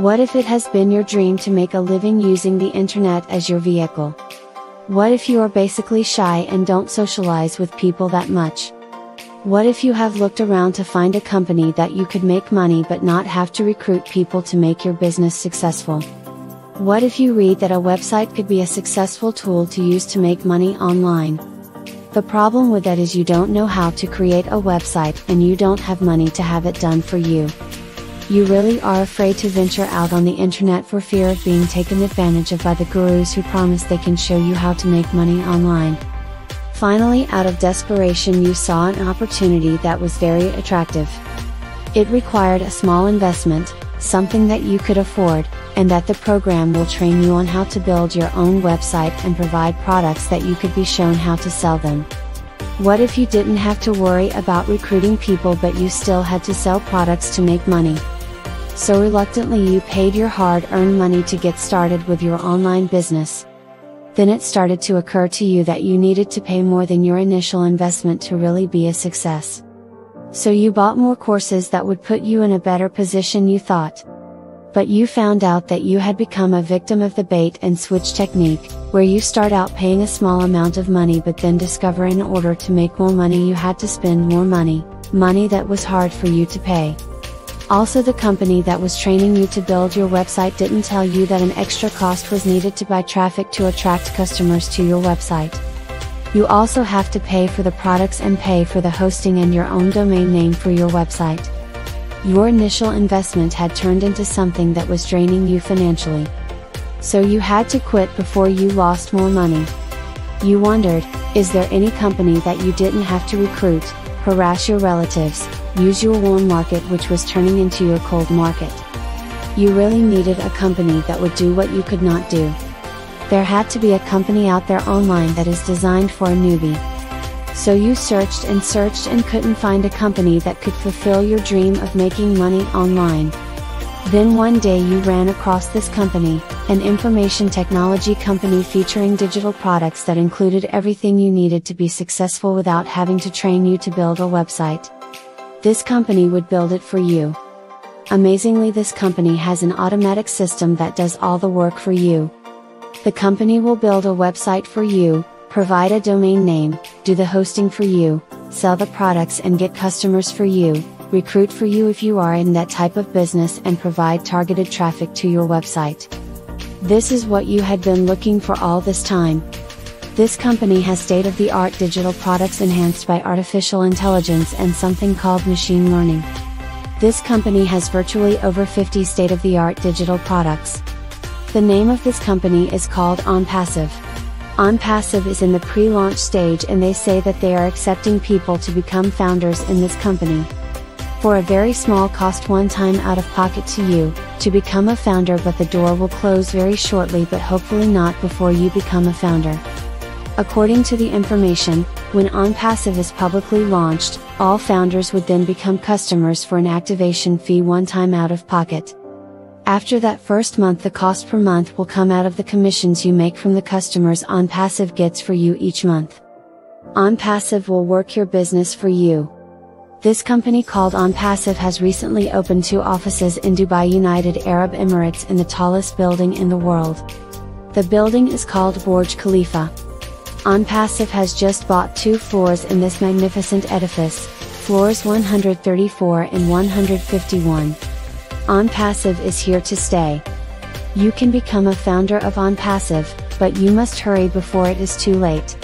What if it has been your dream to make a living using the internet as your vehicle? What if you are basically shy and don't socialize with people that much? What if you have looked around to find a company that you could make money but not have to recruit people to make your business successful? What if you read that a website could be a successful tool to use to make money online? The problem with that is you don't know how to create a website and you don't have money to have it done for you. You really are afraid to venture out on the internet for fear of being taken advantage of by the gurus who promise they can show you how to make money online. Finally, out of desperation, you saw an opportunity that was very attractive. It required a small investment, something that you could afford, and that the program will train you on how to build your own website and provide products that you could be shown how to sell them. What if you didn't have to worry about recruiting people but you still had to sell products to make money? So reluctantly you paid your hard earned money to get started with your online business. Then it started to occur to you that you needed to pay more than your initial investment to really be a success. So you bought more courses that would put you in a better position you thought. But you found out that you had become a victim of the bait and switch technique, where you start out paying a small amount of money but then discover in order to make more money you had to spend more money, money that was hard for you to pay. Also the company that was training you to build your website didn't tell you that an extra cost was needed to buy traffic to attract customers to your website. You also have to pay for the products and pay for the hosting and your own domain name for your website. Your initial investment had turned into something that was draining you financially. So you had to quit before you lost more money. You wondered, is there any company that you didn't have to recruit, harass your relatives, use your warm market which was turning into your cold market? You really needed a company that would do what you could not do. There had to be a company out there online that is designed for a newbie. So you searched and searched and couldn't find a company that could fulfill your dream of making money online. Then one day you ran across this company, an information technology company featuring digital products that included everything you needed to be successful without having to train you to build a website. This company would build it for you. Amazingly, this company has an automatic system that does all the work for you. The company will build a website for you, provide a domain name, do the hosting for you, sell the products and get customers for you, recruit for you if you are in that type of business and provide targeted traffic to your website. This is what you had been looking for all this time. This company has state of the art digital products enhanced by artificial intelligence and something called machine learning. This company has virtually over 50 state of the art digital products. The name of this company is called OnPassive. OnPassive is in the pre-launch stage and they say that they are accepting people to become founders in this company. For a very small cost one time out of pocket to you, to become a founder but the door will close very shortly but hopefully not before you become a founder. According to the information, when OnPassive is publicly launched, all founders would then become customers for an activation fee one time out of pocket. After that first month the cost per month will come out of the commissions you make from the customers OnPassive gets for you each month. OnPassive will work your business for you. This company called OnPassive has recently opened two offices in Dubai United Arab Emirates in the tallest building in the world. The building is called Burj Khalifa. OnPassive has just bought two floors in this magnificent edifice, floors 134 and 151. OnPassive is here to stay. You can become a founder of OnPassive, but you must hurry before it is too late.